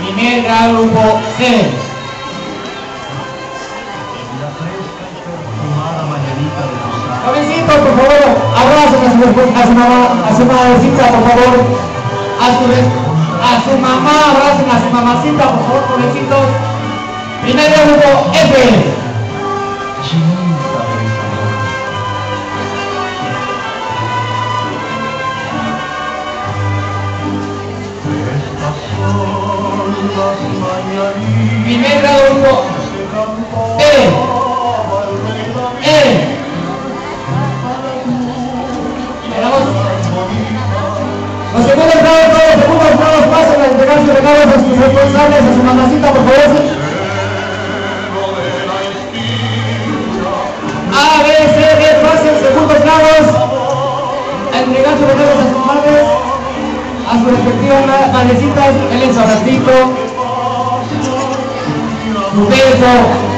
Primer grupo C. Jovencitos, por favor, abracen a su, mamá, a su madrecita, por favor. A su, a su mamá, abracen a su mamacita, por favor, jovencitos. Primer grupo F. Primer grado grupo E. David. E. Esperamos. Los segundos grados, todos los segundos grados pasan a entregar sus regalos a sus responsables, a su mamacita, por favor. A, B, C, D, pasen segundos grados a entregar sus regalos a sus madres, a sus respectivas ma- madrecitas, denle su abracito, su beso.